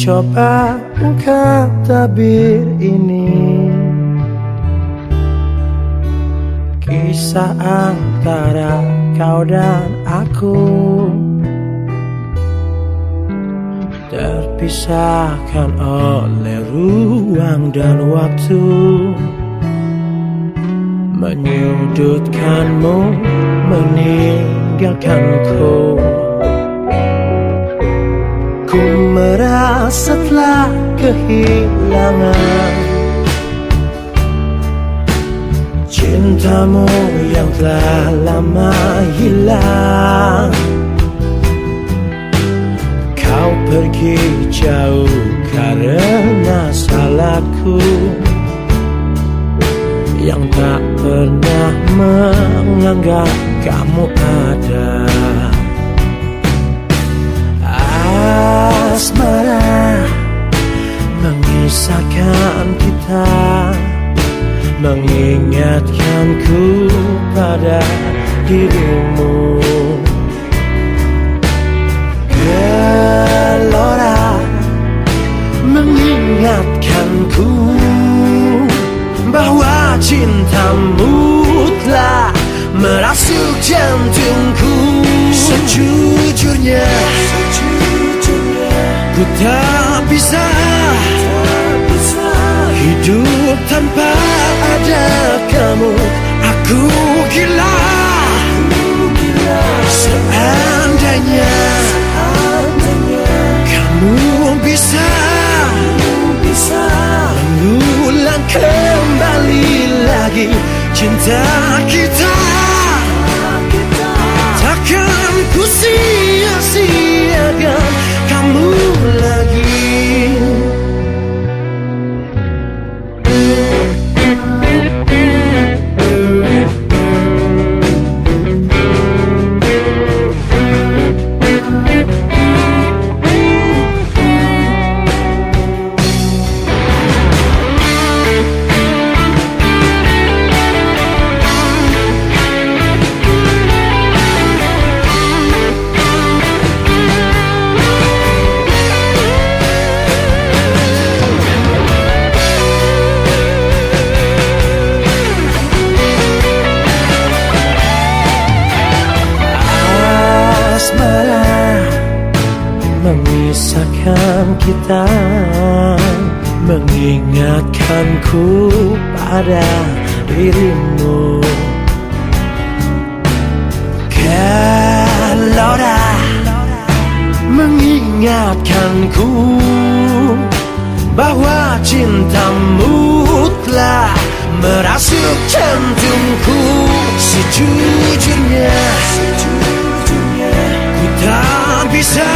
coba ungkap tabir ini Kisah antara kau dan aku. Terpisahkan oleh ruang dan waktu. Menyudutkanmu, meninggalkanku. Ku merasa telah kehilangan Cintamu yang telah lama hilang. Kau pergi jauh karena salahku. Yang tak pernah menganggap kamu ada Mengingatkanku pada dirimu Gelora Mengingatkanku Bahwa cintamu telah merasuk jantungku Sejujurnya Ku tak bisa Hidup tanpa ada kamu Aku gila. Seandainya Kamu bisa Mengulang kembali lagi Cinta kita memisahkan kita Mengingatkanku pada dirimu. Gelora Mengingatkanku Bahwa cintamu telah merasuk jantungku Sejujurnya Ku tak bisa